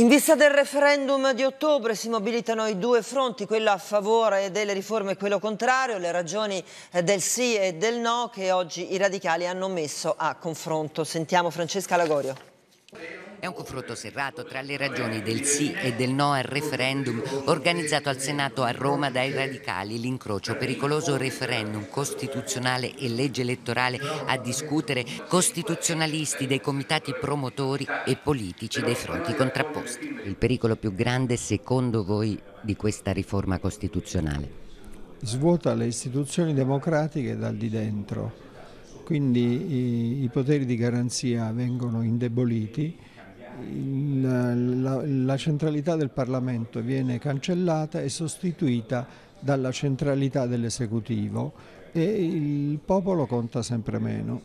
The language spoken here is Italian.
In vista del referendum di ottobre si mobilitano i due fronti, quello a favore delle riforme e quello contrario, le ragioni eh, del sì e del no che oggi i radicali hanno messo a confronto. Sentiamo Francesca Lagorio. È un confronto serrato tra le ragioni del sì e del no al referendum organizzato al Senato a Roma dai radicali. L'incrocio pericoloso referendum costituzionale e legge elettorale a discutere costituzionalisti dei comitati promotori e politici dei fronti contrapposti. Il pericolo più grande secondo voi di questa riforma costituzionale? Svuota le istituzioni democratiche dal di dentro, quindi i, i poteri di garanzia vengono indeboliti la, la centralità del Parlamento viene cancellata e sostituita dalla centralità dell'esecutivo e il popolo conta sempre meno.